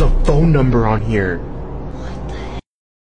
A phone number on here.